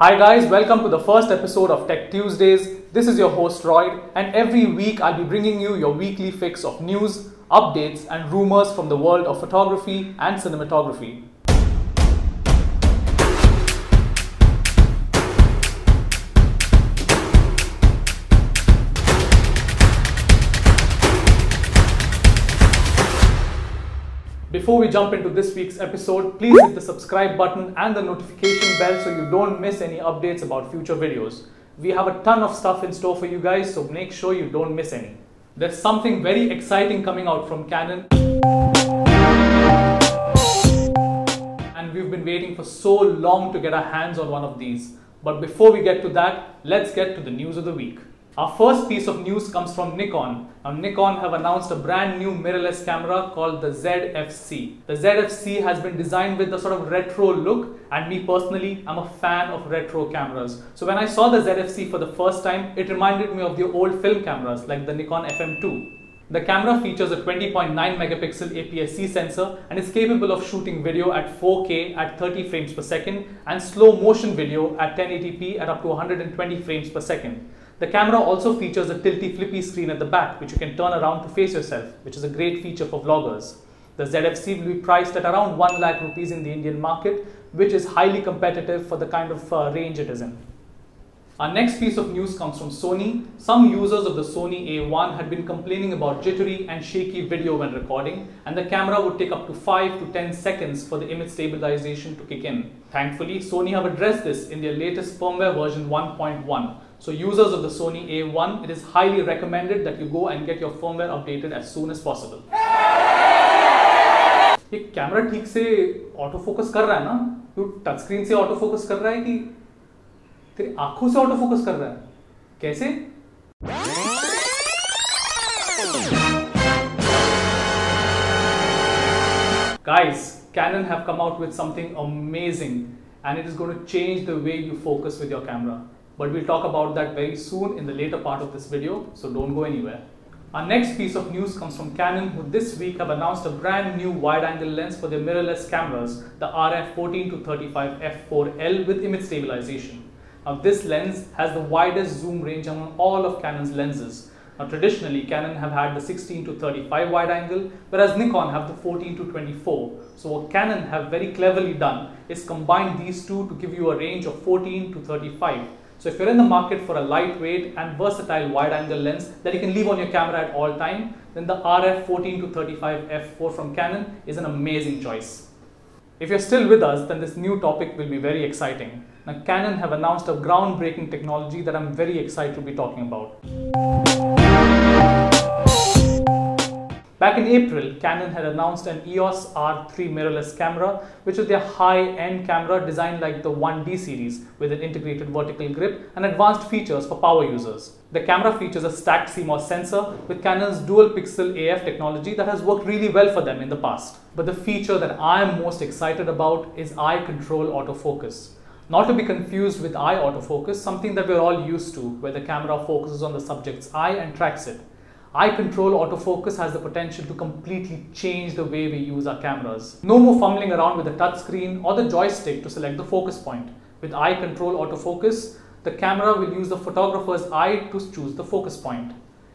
Hi guys, welcome to the first episode of Tech Tuesdays. This is your host Royd, and every week I'll be bringing you your weekly fix of news, updates, and rumors from the world of photography and cinematography. Before we jump into this week's episode, please hit the subscribe button and the notification bell so you don't miss any updates about future videos. We have a ton of stuff in store for you guys, so make sure you don't miss any. There's something very exciting coming out from Canon. And we've been waiting for so long to get our hands on one of these. But before we get to that, let's get to the news of the week. Our first piece of news comes from Nikon. Now, Nikon have announced a brand new mirrorless camera called the ZFC. The ZFC has been designed with a sort of retro look and me personally, I'm a fan of retro cameras. So when I saw the ZFC for the first time, it reminded me of the old film cameras like the Nikon FM2. The camera features a 20.9 megapixel APS-C sensor and is capable of shooting video at 4K at 30 frames per second and slow motion video at 1080p at up to 120 frames per second. The camera also features a tilty flippy screen at the back which you can turn around to face yourself, which is a great feature for vloggers. The ZFC will be priced at around 1 lakh rupees in the Indian market, which is highly competitive for the kind of uh, range it is in. Our next piece of news comes from Sony. Some users of the Sony A1 had been complaining about jittery and shaky video when recording, and the camera would take up to 5 to 10 seconds for the image stabilization to kick in. Thankfully, Sony have addressed this in their latest firmware version 1.1. So users of the Sony A1, it is highly recommended that you go and get your firmware updated as soon as possible. ये camera ठीक से auto focus कर रहा है ना तो touch screen से auto focus कर रहा है कि तेरी आंखों से ऑटो फोकस कर रहा है कैसे Guys, Canon have come out with something amazing and it is going to change the way you focus with your camera. But we'll talk about that very soon in the later part of this video, so don't go anywhere. Our next piece of news comes from Canon who this week have announced a brand new wide-angle lens for their mirrorless cameras, the RF14-35 f4L with image stabilization. Now this lens has the widest zoom range among all of Canon's lenses. Now traditionally Canon have had the 16 to 35 wide angle whereas Nikon have the 14 to 24. So what Canon have very cleverly done is combine these two to give you a range of 14 to 35. So if you're in the market for a lightweight and versatile wide angle lens that you can leave on your camera at all time, then the RF 14 to 35 f4 from Canon is an amazing choice. If you're still with us, then this new topic will be very exciting. Now Canon have announced a groundbreaking technology that I'm very excited to be talking about. Back in April, Canon had announced an EOS R3 mirrorless camera, which is their high-end camera designed like the 1D series with an integrated vertical grip and advanced features for power users. The camera features a stacked CMOS sensor with Canon's dual pixel AF technology that has worked really well for them in the past. But the feature that I am most excited about is eye control autofocus. Not to be confused with eye autofocus, something that we're all used to, where the camera focuses on the subject's eye and tracks it. Eye control autofocus has the potential to completely change the way we use our cameras. No more fumbling around with the touchscreen or the joystick to select the focus point. With eye control autofocus, the camera will use the photographer's eye to choose the focus point.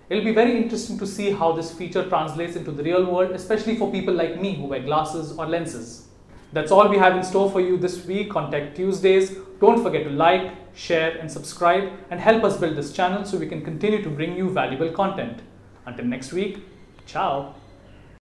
It'll be very interesting to see how this feature translates into the real world, especially for people like me who wear glasses or lenses. That's all we have in store for you this week on Tech Tuesdays. Don't forget to like, share and subscribe and help us build this channel so we can continue to bring you valuable content. Until next week, ciao.